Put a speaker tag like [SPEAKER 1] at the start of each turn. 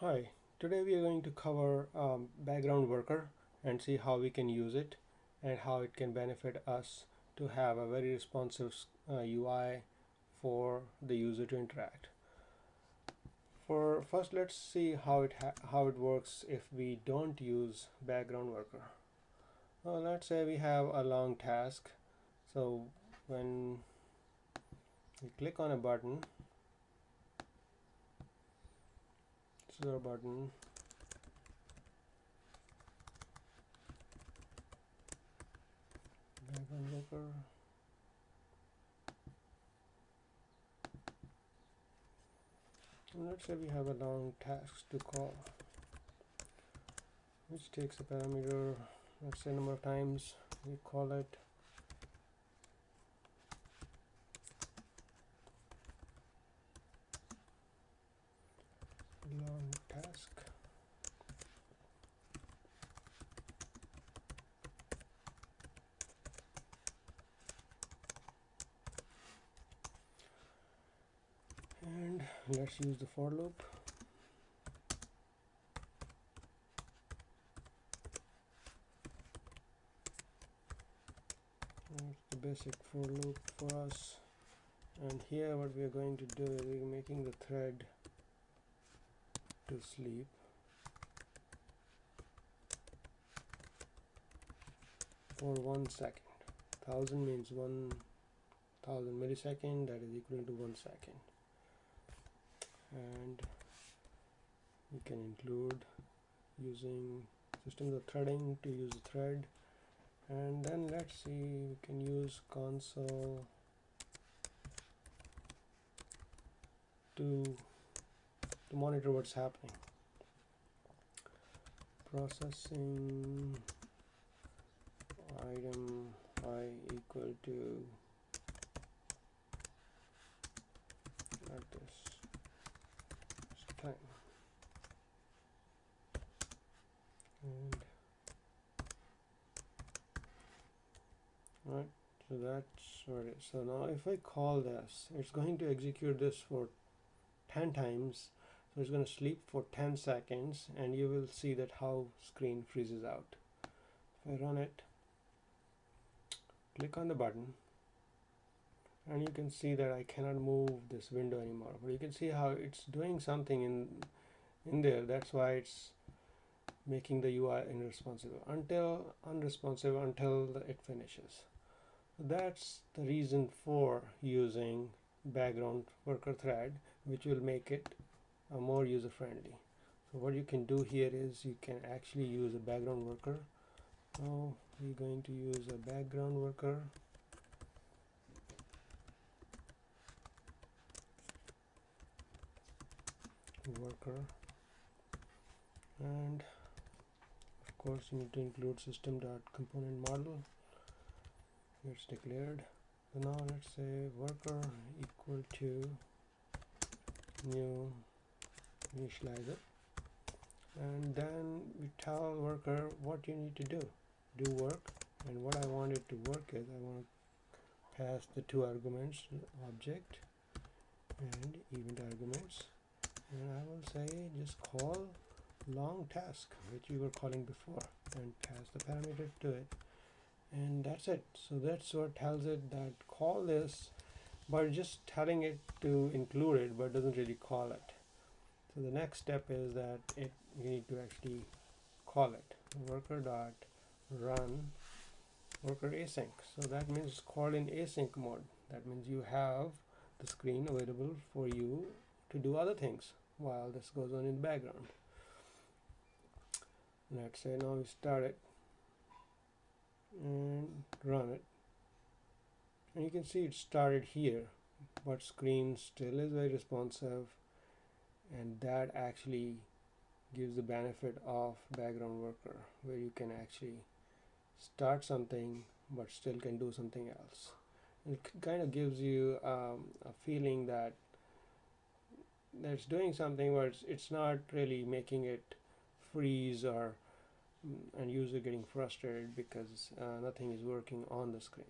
[SPEAKER 1] Hi, today we are going to cover um, background worker and see how we can use it and how it can benefit us to have a very responsive uh, UI for the user to interact. For first let's see how it how it works if we don't use background worker. Well, let's say we have a long task. So when we click on a button the button looker let's say we have a long task to call which takes a parameter let's say number of times we call it long task and let's use the for loop. The basic for loop for us. And here what we are going to do is we're making the thread to sleep. For one second. Thousand means one thousand millisecond that is equal to one second and you can include using systems of threading to use a thread. And then let's see we can use console to to monitor what's happening. Processing item i equal to at this time and right so that's what it is so now if I call this it's going to execute this for 10 times so it's going to sleep for 10 seconds and you will see that how screen freezes out. If I run it click on the button and you can see that I cannot move this window anymore but you can see how it's doing something in in there that's why it's making the UI unresponsive until unresponsive until it finishes that's the reason for using background worker thread which will make it uh, more user friendly so what you can do here is you can actually use a background worker. So we're going to use a background worker. Worker. And of course you need to include system dot component model it's declared. So now let's say worker equal to new initializer and then we tell worker what you need to do. Do work. And what I want it to work is I want to pass the two arguments object and event arguments. And I will say just call long task which we were calling before and pass the parameter to it and that's it. So that's what tells it that call this but just telling it to include it but doesn't really call it. So the next step is that it you need to actually call it. Worker dot run worker async. So that means call in async mode. That means you have the screen available for you to do other things while this goes on in the background. Let's say now we start it and run it. And you can see it started here but screen still is very responsive and that actually gives the benefit of background worker where you can actually start something but still can do something else. It kind of gives you um, a feeling that that's doing something where it's, it's not really making it freeze or mm, and user getting frustrated because uh, nothing is working on the screen